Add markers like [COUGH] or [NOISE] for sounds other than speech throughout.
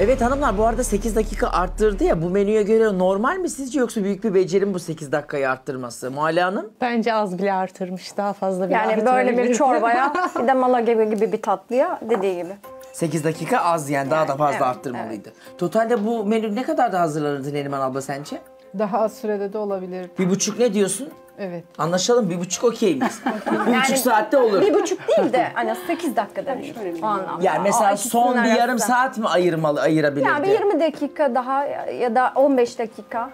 Evet hanımlar bu arada 8 dakika arttırdı ya bu menüye göre normal mi sizce yoksa büyük bir beceri mi bu 8 dakikayı arttırması? Muhalle Hanım? Bence az bile artırmış. Daha fazla bile Yani böyle bir çorbaya [LAUGHS] bir de mala gibi gibi bir tatlıya dediği gibi. 8 dakika az yani daha da fazla evet, arttırmalıydı. Totalde bu menü ne kadar da hazırlanırdı Neriman abla sence? Daha az sürede de olabilir. Bir buçuk ne diyorsun? Evet. Anlaşalım bir buçuk okey miyiz? [LAUGHS] bir buçuk saatte olur. Bir buçuk değil de hani 8 dakikada bir o anlamda. Yani mesela O son bir yarım saat mi ayırmalı, ayırabilirdi? Yani bir 20 dakika daha ya da 15 dakika.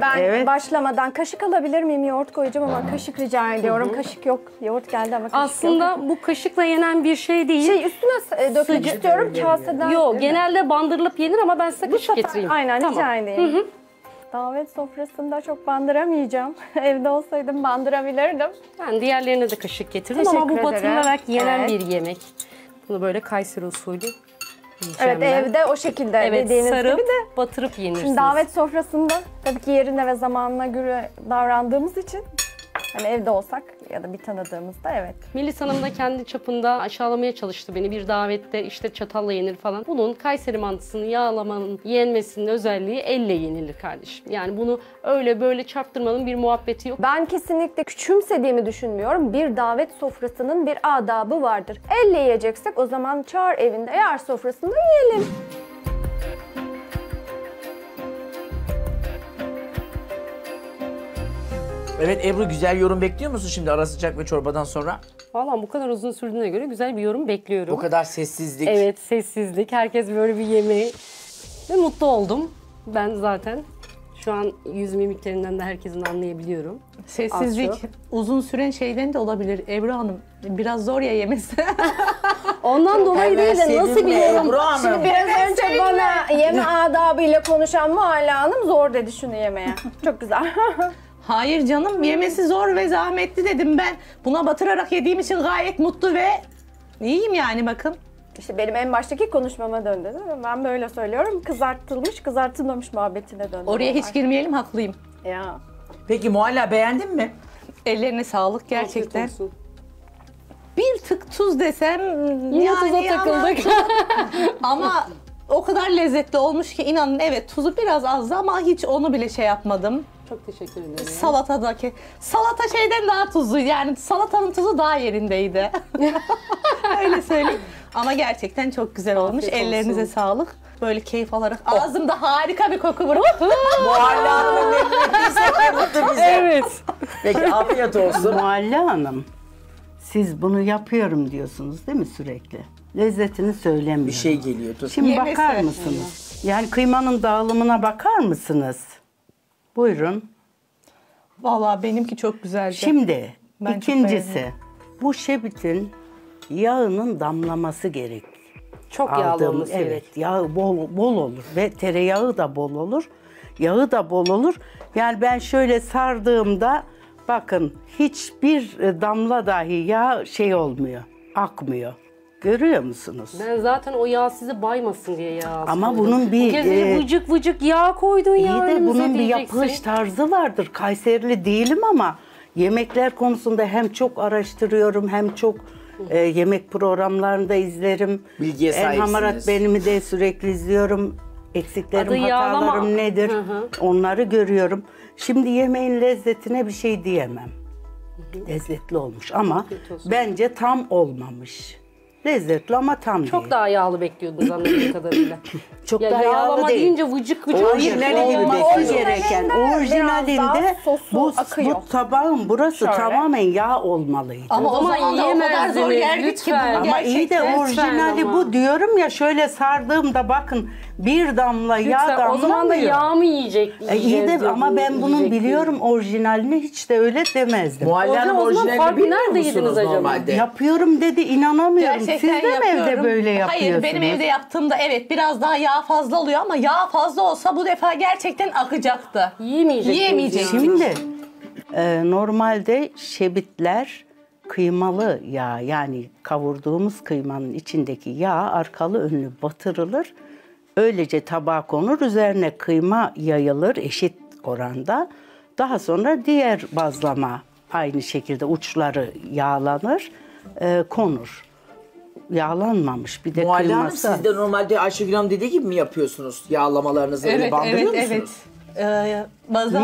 Ben Evet. başlamadan kaşık alabilir miyim? Yoğurt koyacağım ama kaşık rica ediyorum. Kaşık yok. Yoğurt geldi ama kaşık yok. Aslında bu kaşıkla yenen bir şey değil. Şey üstüne e, dökmek Sıcak- istiyorum kaseden. Yok genelde bandırılıp yenir ama ben size kaşık getireyim. Aynen Tamam. rica edeyim. Davet sofrasında çok bandıramayacağım. [LAUGHS] Evde olsaydım bandırabilirdim. Ben diğerlerine de kaşık getirdim Teşekkür ama bu ederim. batırılarak yenen Evet. bir yemek. Bunu böyle Kayseri usulü Evet evde o şekilde Evet dediğiniz sarıp gibi de. batırıp yenirsiniz. Şimdi davet sofrasında tabii ki yerine ve zamanına göre davrandığımız için hani evde olsak ya da bir tanıdığımızda evet. Melis Hanım da kendi çapında aşağılamaya çalıştı beni. Bir davette işte çatalla yenir falan. Bunun Kayseri mantısının yağlamanın yenmesinin özelliği elle yenilir kardeşim. Yani bunu öyle böyle çarptırmanın bir muhabbeti yok. Ben kesinlikle küçümsediğimi düşünmüyorum. Bir davet sofrasının bir adabı vardır. Elle yiyeceksek o zaman çağır evinde yer sofrasında yiyelim. Evet Ebru güzel yorum bekliyor musun şimdi ara sıcak ve çorbadan sonra? Valla bu kadar uzun sürdüğüne göre güzel bir yorum bekliyorum. O kadar sessizlik. Evet sessizlik. Herkes böyle bir yemeği. Ve mutlu oldum. Ben zaten şu an yüz mimiklerinden de herkesin anlayabiliyorum. Sessizlik Az çok. uzun süren şeyden de olabilir. Ebru Hanım biraz zor ya yemesi. [LAUGHS] Ondan dolayı değil de nasıl bir yorum? Ebru Hanım. Şimdi biraz önce bana yeme adabıyla konuşan Muhalle Hanım zor dedi şunu yemeye. Çok güzel. [LAUGHS] Hayır canım yemesi zor ve zahmetli dedim ben. Buna batırarak yediğim için gayet mutlu ve iyiyim yani bakın. İşte benim en baştaki konuşmama döndü. değil mi? Ben böyle söylüyorum. Kızartılmış, kızartılmamış muhabbetine döndü. Oraya hiç girmeyelim haklıyım. Ya. Peki Muhalla beğendin mi? Ellerine sağlık gerçekten. Bir tık tuz desem Yine yani tuza ama- takıldık. [LAUGHS] Ama o kadar lezzetli olmuş ki inanın evet tuzu biraz azdı ama hiç onu bile şey yapmadım. Çok teşekkür ederim. Salatadaki salata şeyden daha tuzlu yani salatanın tuzu daha yerindeydi. [LAUGHS] Öyle söyleyeyim. Ama gerçekten çok güzel olmuş. Afiyet olsun. Ellerinize sağlık. Böyle keyif alarak ağzımda harika bir koku var. Muhalle Hanım'ın memnuniyeti bize. Evet. Peki afiyet olsun. Muhalle Hanım, siz bunu yapıyorum diyorsunuz değil mi sürekli? Lezzetini söylemiyorum. Bir şey geliyor dur. Şimdi Yemesi. bakar mısınız? Yani kıymanın dağılımına bakar mısınız? Buyurun. Vallahi benimki çok güzeldi. Şimdi Ben ikincisi bu şebitin yağının damlaması gerek. Çok yağlı Aldığım- olması evet, gerek. yağı bol bol olur ve tereyağı da bol olur. Yağı da bol olur. Yani ben şöyle sardığımda bakın hiçbir e, damla dahi yağ şey olmuyor. Akmıyor. Görüyor musunuz? Ben zaten o yağ sizi baymasın diye yağ Ama koydum. bunun bir, Bu e, vıcık vıcık yağ koydun İyi ya de bunun bir diyeceksin. yapılış tarzı vardır. Kayserili değilim ama yemekler konusunda hem çok araştırıyorum hem çok e, yemek programlarında izlerim. Bilgiye En hamarat sahipsiniz. benimi de sürekli izliyorum. Eksiklerim, Adı yağlama. hatalarım nedir? Hı hı. Onları görüyorum. Şimdi yemeğin lezzetine bir şey diyemem. Lezzetli olmuş ama bence tam olmamış. Lezzetli ama tam değil. Çok daha yağlı bekliyordunuz anladığım kadarıyla. [CLEARS THROAT] çok ya daha yağlı yağlama değil. deyince vıcık vıcık. Orijinali gibi olması gereken Orijinalinde bu, akıyor. bu tabağın burası Şöyle. tamamen yağ olmalıydı. Ama o zaman da yiyemezdiniz, lütfen. Ama iyi de gerçekten. orijinali bu diyorum ya şöyle sardığımda bakın bir damla yağ damlamıyor. o zaman da yağ mı yiyecek? E, iyi de ama ben bunun biliyorum orijinalini hiç de öyle demezdim. Zaman orijinalini bilmiyor musunuz acaba? normalde? Yapıyorum dedi inanamıyorum. Siz de mi evde böyle yapıyorsunuz? Hayır benim evde yaptığımda evet biraz daha yağ fazla oluyor ama yağ fazla olsa bu defa gerçekten akacaktı. Yiyemeyeceksiniz. yani. Şimdi e, normalde şebitler kıymalı yağ yani kavurduğumuz kıymanın içindeki yağ arkalı önlü batırılır. Öylece tabağa konur. Üzerine kıyma yayılır eşit oranda. Daha sonra diğer bazlama aynı şekilde uçları yağlanır, e, konur. Yağlanmamış. Bir de Muhalle Hanım kıyması. siz de normalde Ayşegül Hanım dediği gibi mi yapıyorsunuz? Yağlamalarınızı öyle Evet, bandırıyor evet, evet. musunuz? Ee,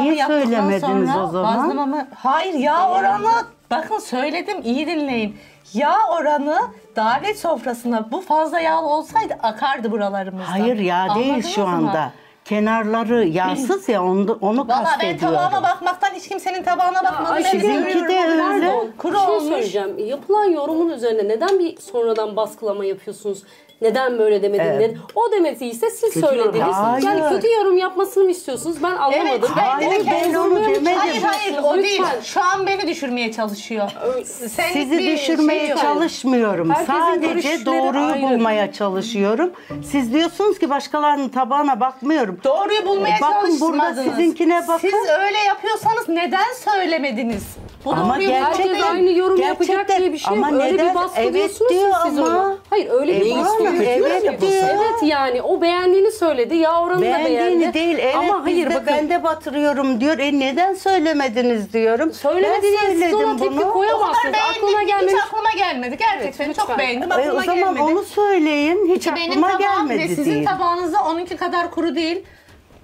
Niye yaptıktan söylemediniz sonra o zaman? bazlamamı... Hayır yağ oranı... Bakın söyledim iyi dinleyin. Yağ oranı davet sofrasında bu fazla yağlı olsaydı akardı buralarımızdan. Hayır ya değil Anladınız şu mı? anda. Kenarları yağsız ya onu, onu Valla ben kastediyorum. tabağıma bakmaktan hiç kimsenin tabağına bakmadım. Ayşe, Ben sizinki de onlar öyle. Kuru bir şey olmuş. söyleyeceğim. Yapılan yorumun üzerine neden bir sonradan baskılama yapıyorsunuz? Neden böyle demedin? neden- O demediyse siz Kötü yorum söylediniz. yapsın. Yani kötü yorum yapmasını mı istiyorsunuz? Ben anlamadım. Evet, ben de Hayır, ben kendim onu yorumlarımı demedim. Hayır hayır o değil. Lütfen. Şu an beni düşürmeye çalışıyor. Senlik Sizi bir düşürmeye şey yok. çalışmıyorum. Herkesin Sadece görüşleri doğruyu ayrı. bulmaya çalışıyorum. Siz diyorsunuz ki başkalarının tabağına bakmıyorum. Doğruyu bulmaya E, bakın burada çalışmadınız. sizinkine bakın. Siz öyle yapıyorsanız neden söylemediniz? Bu Ama doğruyu gerçek- Herkes aynı yorum Gerçekten- yapacak diye bir şey yok. Ama Öyle neden? bir baskı Evet diyorsunuz diyor ya siz ama. ona. Hayır öyle bir baskı yok. Evet diyor. Evet yani o beğendiğini söyledi. Yağ oranını da beğendi. Beğendiğini değil. Evet Ama hayır de bakın. ben de batırıyorum diyor. E neden söylemediniz diyorum. Söylemedi ben diye siz söyledim ona tepki bunu. O koyamazsınız. Aklına ki gelmemiş. hiç aklıma gelmedi. Gerçekten Evet, çok beğendim aklıma o zaman gelmedi. onu söyleyin. Hiç Ki benim aklıma tabağım ve gelmedi sizin tabağınızda onunki kadar kuru değil.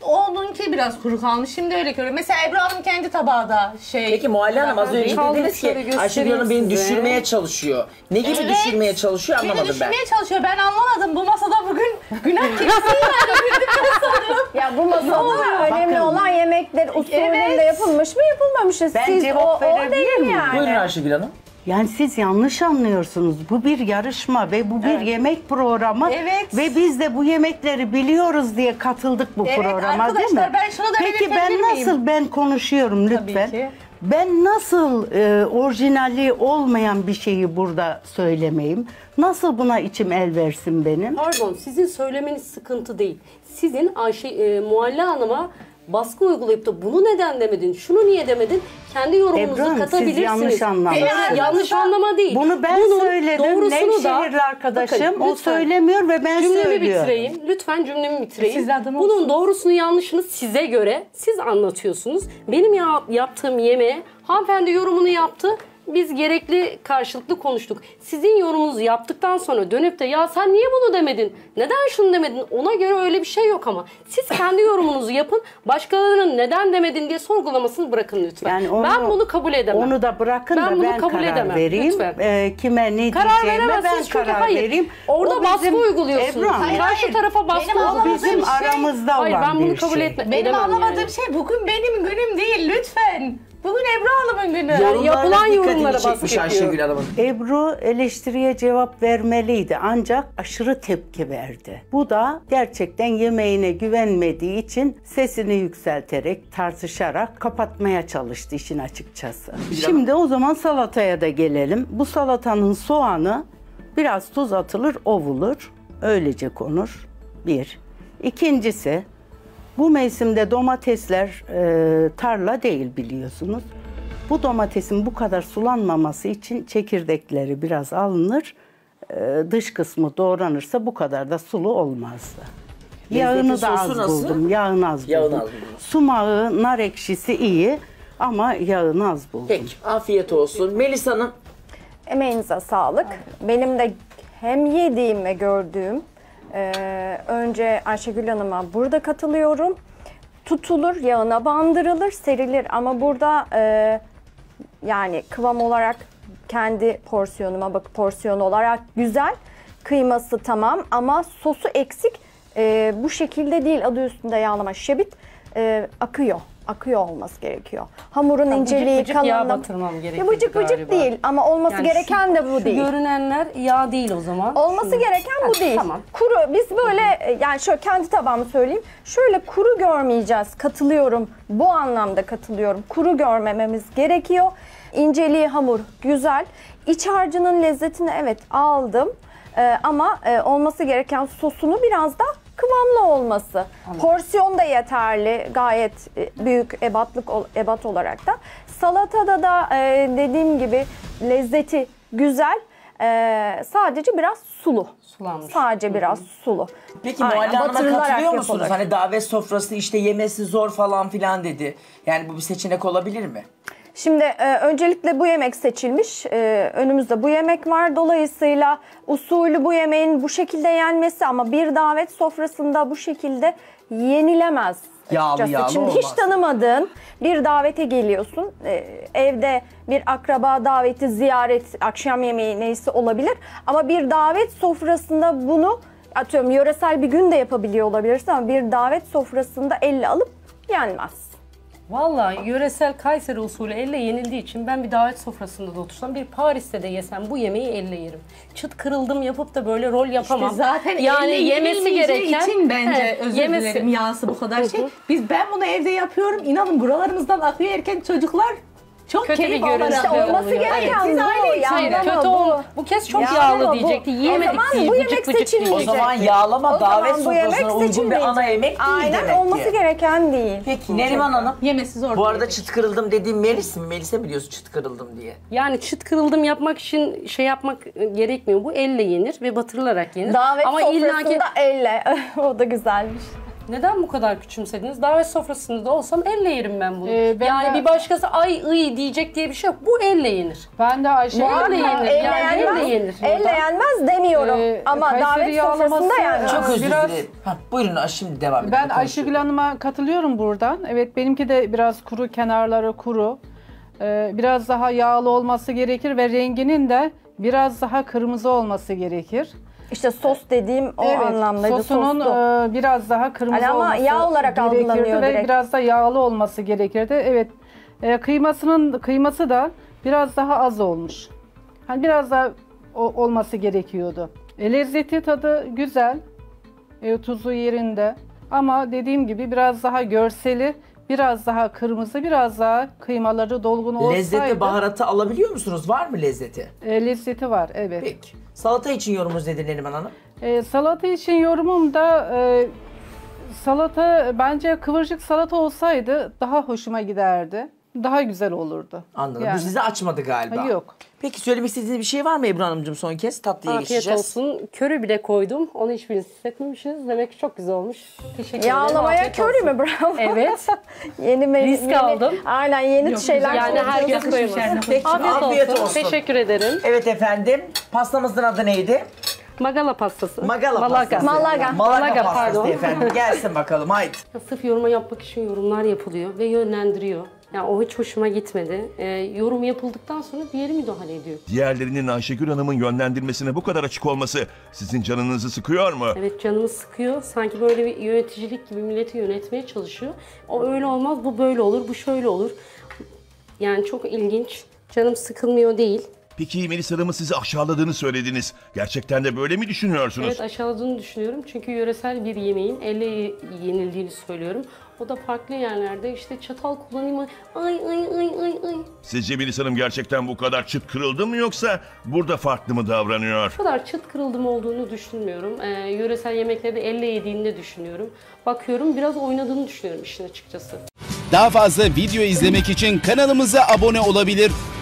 Onunki biraz kuru kalmış. Şimdi öyle görüyorum. Mesela Ebru Hanım kendi tabağı da şey. Peki Muhalle Hanım az önce Kaldıkları dediniz ki Ayşegül Hanım beni size. düşürmeye çalışıyor. Ne gibi Evet. düşürmeye çalışıyor Beni anlamadım ben. düşürmeye çalışıyor. Ben anlamadım. Bu masada bugün günah sonra. Ya bu masada önemli Bakın. olan yemekler usulünde Evet. yapılmış mı yapılmamış mı? Ben Siz cevap o, o verebilir değil miyim? yani. Buyurun Ayşegül Hanım. Yani siz yanlış anlıyorsunuz. Bu bir yarışma ve bu bir yemek programı. Evet. Ve biz de bu yemekleri biliyoruz diye katıldık bu Evet, programa değil mi? arkadaşlar, ben şunu da Peki ben belirtebilir miyim? nasıl ben konuşuyorum lütfen. ki. Ben nasıl e, orijinali olmayan bir şeyi burada söylemeyim? Nasıl buna içim el versin benim? Pardon sizin söylemeniz sıkıntı değil. Sizin Ayşe e, Mualla Hanım'a baskı uygulayıp da bunu neden demedin, şunu niye demedin, kendi yorumunuzu Ebru Hanım, siz katabilirsiniz. yanlış anlamışsınız. Evet, yanlış anlama değil. Bunu ben Bunun söyledim. Nevşehirli arkadaşım Bakın, o lütfen. söylemiyor ve ben Cümlemi söylüyorum. bitireyim. Lütfen cümlemi bitireyim. Siz Bunun olsunuz. doğrusunu yanlışını size göre siz anlatıyorsunuz. Benim ya- yaptığım yemeğe hanımefendi yorumunu yaptı. Biz gerekli karşılıklı konuştuk. Sizin yorumunuzu yaptıktan sonra dönüp de ya sen niye bunu demedin? Neden şunu demedin? Ona göre öyle bir şey yok ama. Siz kendi yorumunuzu yapın. Başkalarının neden demedin diye sorgulamasını bırakın lütfen. Yani onu- ben bunu kabul edemem. Onu da bırakın Ben da bunu ben kabul karar edemem, vereyim. lütfen. Ee, kime ne Karar diyeceğime ben çünkü karar hayır. vereyim. Orada O baskı bizim- uyguluyorsunuz. Ebru Hayır, Karşı hayır. tarafa baskı Benim bizim şey- aramızda Hayır, olan ben bunu bir kabul şey. etme- Benim anlamadığım yani. şey bugün benim günüm değil lütfen. Bugün Ebru Hanım'ın günü. Yorumlarınız yapılan yorumlara baskı. Ayşegül Hanım'ın. Ebru eleştiriye cevap vermeliydi ancak aşırı tepki verdi. Bu da gerçekten yemeğine güvenmediği için sesini yükselterek, tartışarak kapatmaya çalıştı işin açıkçası. Şimdi o zaman salataya da gelelim. Bu salatanın soğanı biraz tuz atılır, ovulur. Öylece konur. Bir. İkincisi bu mevsimde domatesler e, tarla değil biliyorsunuz. Bu domatesin bu kadar sulanmaması için çekirdekleri biraz alınır. e, dış kısmı doğranırsa bu kadar da sulu olmazdı. Yağını da az nasıl? buldum. Yağını az Yağını buldum. az buldunuz. Sumağı, nar ekşisi iyi ama yağını az buldum. Peki afiyet olsun. Melis Hanım Emeğinize sağlık. Benim de hem yediğim ve gördüğüm e, önce Ayşegül Hanım'a burada katılıyorum. Tutulur, yağına bandırılır, serilir ama burada e, yani kıvam olarak kendi porsiyonuma bak porsiyon olarak güzel. Kıyması tamam ama sosu eksik. E, bu şekilde değil adı üstünde yağlama şebit e, akıyor. Akıyor olması gerekiyor. Hamurun inceliği, bıcık yağ kalınlığı. batırmam Ya gerekiyordu bıcık değil ama olması Yani gereken şu- de bu şu değil. görünenler yağ değil o zaman. Olması Şu- gereken bu Heh, değil. Tamam. Kuru biz böyle e, yani şöyle kendi tabağımı söyleyeyim. Şöyle kuru görmeyeceğiz. Katılıyorum. Bu anlamda katılıyorum. Kuru görmememiz gerekiyor. İnceliği hamur güzel. İç harcının lezzetini evet aldım. Ee, ama e, olması gereken sosunu biraz da kıvamlı olması. Porsiyon da yeterli. Gayet e, büyük ebatlık ebat olarak da. Salatada da e, dediğim gibi lezzeti güzel. Ee, sadece biraz sulu. Sulanmış. Sadece biraz sulu. Peki Muhalle Hanım'a katılıyor musunuz? yapılır. Hani davet sofrası işte yemesi zor falan filan dedi. Yani bu bir seçenek olabilir mi? Şimdi e, öncelikle bu yemek seçilmiş. E, önümüzde bu yemek var. Dolayısıyla usulü bu yemeğin bu şekilde yenmesi ama bir davet sofrasında bu şekilde yenilemez. Yağlı açıkçası. yağlı Şimdi olmaz. hiç tanımadığın bir davete geliyorsun. E, evde bir akraba daveti, ziyaret, akşam yemeği neyse olabilir. Ama bir davet sofrasında bunu atıyorum yöresel bir gün de yapabiliyor olabilirsin ama bir davet sofrasında elle alıp yenmez. Vallahi yöresel Kayseri usulü elle yenildiği için ben bir davet sofrasında da otursam bir Paris'te de yesem bu yemeği elle yerim. Çıt kırıldım yapıp da böyle rol yapamam. Zaten yani yemesi gereken için bence He, özür yemesi- dilerim yağsı bu kadar şey. Biz ben bunu evde yapıyorum. İnanın buralarımızdan akıyor erken çocuklar çok Kötü bir keyif görüntü alarak İşte oluyor. olması Evet, gereken siz bu. aile Hayır kötü bu. ol. Bu kez çok Yağlama yağlı bu. diyecekti. O Yiyemedik zaman diye bu bıcık yemek bıcık seçilmeyecek. O diyecekti. zaman yağlama O davet bu yemek sofrasına uygun bir ana yemek değil Aynen demek olması ki. gereken değil. Peki Neriman Hanım. Yemesi zor. Bu bir arada çıt kırıldım dediğim Melis mi? Melis'e mi diyorsun çıt kırıldım diye? Yani çıt kırıldım yapmak için şey yapmak gerekmiyor. Bu elle yenir ve batırılarak yenir. Davet Ama sofrasında illaki elle. [LAUGHS] o da güzelmiş. Neden bu kadar küçümsediniz? Davet sofrasında da olsam elle yerim ben bunu. Ee, ben yani de- bir başkası ay ıy diyecek diye bir şey yok. Bu elle yenir. Ben de Ayşe Elle yenir. Elle Yani yenmez, elle yenir. elle yenmez demiyorum Ee, ama Kayseri davet sofrasında yenmez. Çok özür biraz- dilerim. Buyurun şimdi devam edin. Ben. Ayşegül Hanım'a katılıyorum buradan. Evet benimki de biraz kuru, kenarları kuru. Ee, biraz daha yağlı olması gerekir ve renginin de biraz daha kırmızı olması gerekir. İşte sos dediğim o anlamdaydı. sosunun soslu. e, biraz daha kırmızı Hani ama olması yağ olarak gerekirdi ve direkt. biraz da yağlı olması gerekirdi. Evet e, kıymasının kıyması da biraz daha az olmuş. Hani biraz daha o- olması gerekiyordu. E, lezzeti tadı güzel. E, tuzu yerinde. Ama dediğim gibi biraz daha görseli, biraz daha kırmızı, biraz daha kıymaları dolgun olsaydı. Lezzeti, baharatı alabiliyor musunuz? Var mı lezzeti? e, lezzeti var, evet. Peki. Salata için yorumunuz nedir Neriman Hanım? E, salata için yorumum da e, salata bence kıvırcık salata olsaydı daha hoşuma giderdi. Daha güzel olurdu. Anladım. Yani. Bu sizi açmadı galiba. Yok. Peki söylemek istediğiniz bir şey var mı Ebru Hanımcığım son kez? Tatlıya Afiyet geçeceğiz. olsun. Körü bile koydum. Onu hiçbiriniz hissetmemişsiniz. Demek ki çok güzel olmuş. Teşekkür ederim. Yağlamaya Afiyet körü olsun. mü? Bravo. Evet. [LAUGHS] yeni menü. Risk yeni- aldım. Aynen yeni şeyler Yani koyacağız. herkes yani. Peki Afiyet, afiyet, olsun. olsun. Teşekkür ederim. Evet efendim. Pastamızın adı neydi? Magala pastası. Magala Malaga. pastası. Malaga. Malaga, Malaga, pastası pardon. efendim. Gelsin bakalım haydi. Sırf yoruma yapmak için yorumlar yapılıyor ve yönlendiriyor. Yani o hiç hoşuma gitmedi. Ee, yorum yapıldıktan sonra diğeri müdahale ediyor. Diğerlerinin Ayşegül Hanım'ın yönlendirmesine bu kadar açık olması sizin canınızı sıkıyor mu? Evet canımı sıkıyor. Sanki böyle bir yöneticilik gibi milleti yönetmeye çalışıyor. O öyle olmaz, bu böyle olur, bu şöyle olur. Yani çok ilginç. Canım sıkılmıyor değil. Peki Melis Hanım'ın sizi aşağıladığını söylediniz. Gerçekten de böyle mi düşünüyorsunuz? Evet aşağıladığını düşünüyorum. Çünkü yöresel bir yemeğin elle yenildiğini söylüyorum. O da farklı yerlerde işte çatal kullanımı ay ay ay ay ay. Sizce Melis Hanım gerçekten bu kadar çıt kırıldı mı yoksa burada farklı mı davranıyor? Bu kadar çıt kırıldım olduğunu düşünmüyorum. Ee, yöresel yemekleri de elle yediğini de düşünüyorum. Bakıyorum biraz oynadığını düşünüyorum işin açıkçası. Daha fazla video izlemek için kanalımıza abone olabilir.